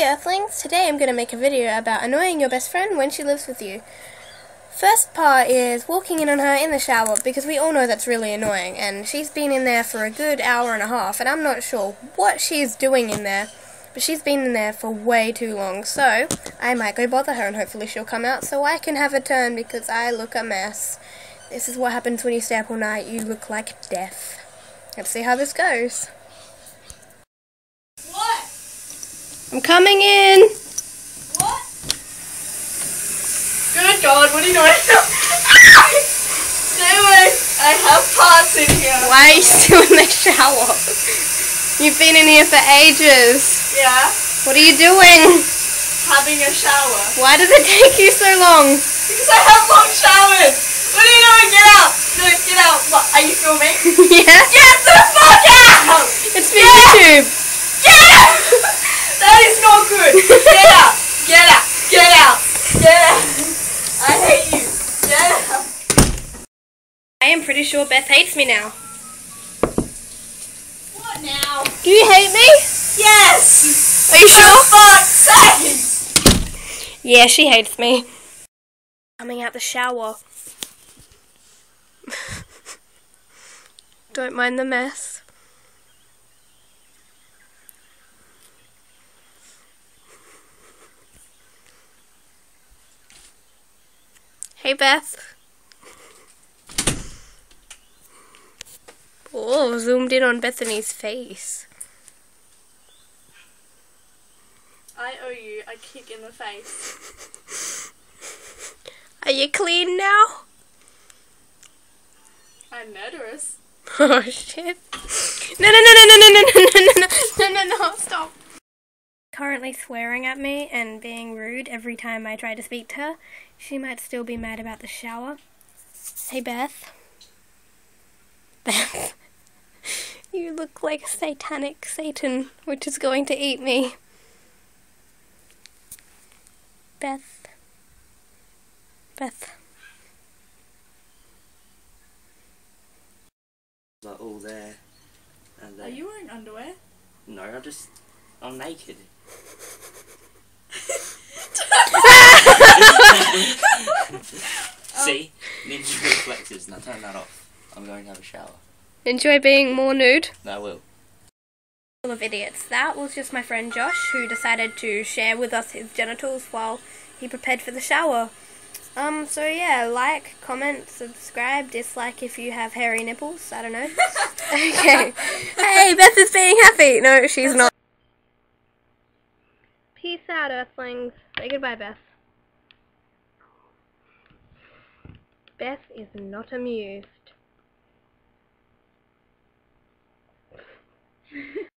Hey Earthlings, today I'm going to make a video about annoying your best friend when she lives with you. First part is walking in on her in the shower because we all know that's really annoying and she's been in there for a good hour and a half and I'm not sure what she's doing in there but she's been in there for way too long so I might go bother her and hopefully she'll come out so I can have a turn because I look a mess. This is what happens when you stay up all night, you look like death. Let's see how this goes. I'm coming in. What? Good God, what are you doing? Stay away. I have parts in here. Why are you still in the shower? You've been in here for ages. Yeah? What are you doing? Having a shower. Why does it take you so long? Because I have long showers. What are you doing? Get out. No, get out. What, are you filming? yeah? Get the fuck out! It's for YouTube. Get out! That is not good. Get out. Get out. Get out. Get out. I hate you. Get out. I am pretty sure Beth hates me now. What now? Do you hate me? Yes! Are you sure? Fuck's sake! Yeah, she hates me. Coming out the shower. Don't mind the mess. Hey Beth. Oh, zoomed in on Bethany's face. I owe you a kick in the face. Are you clean now? I'm murderous. Oh shit. No no no no no no no no no no no no no stop. Currently swearing at me and being rude every time I try to speak to her. She might still be mad about the shower. Hey Beth. Beth. You look like a satanic Satan, which is going to eat me. Beth. Beth. like all there. And uh, Are you wearing underwear? No, I just I'm naked. See, ninja reflexes. Now turn that off. I'm going to have a shower. Enjoy being more nude? No, I will. Full of idiots. That was just my friend Josh who decided to share with us his genitals while he prepared for the shower. Um, so yeah, like, comment, subscribe, dislike if you have hairy nipples. I don't know. okay. Hey, Beth is being happy. No, she's not. Earthlings. Say goodbye, Beth. Beth is not amused.